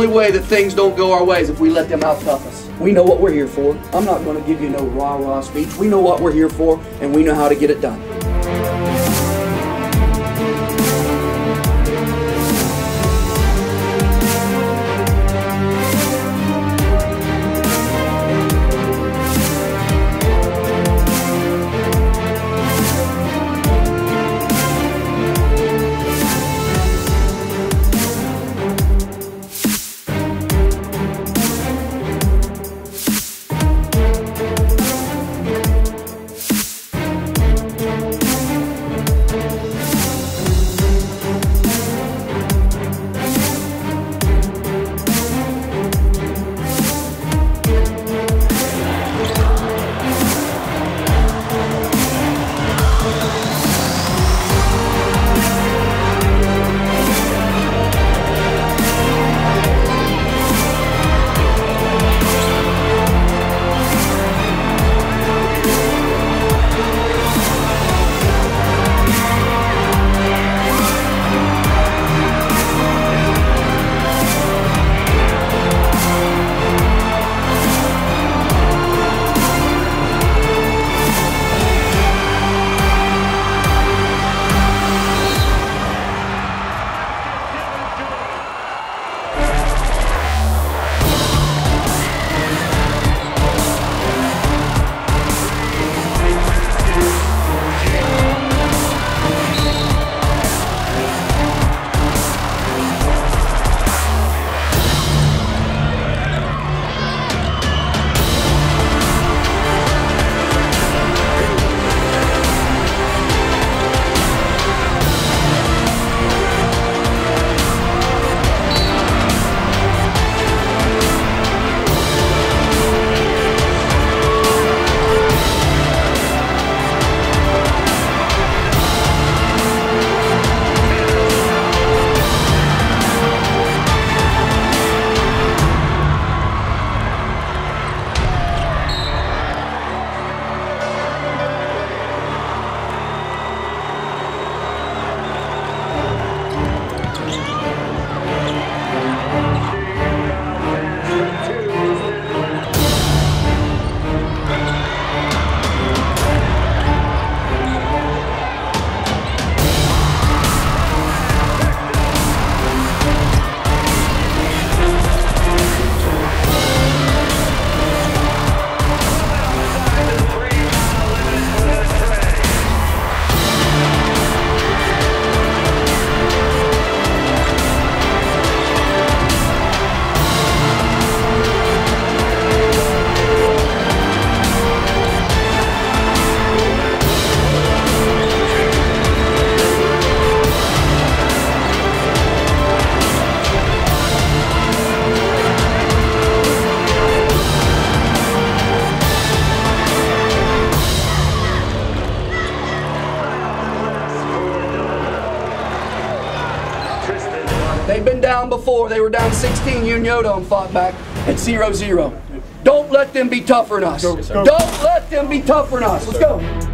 only way that things don't go our way is if we let them out tough us. We know what we're here for. I'm not going to give you no rah-rah speech. We know what we're here for, and we know how to get it done. Down before. They were down 16. You and and fought back at 0-0. Don't let them be tougher than us. Don't let them be tougher than us. Let's go.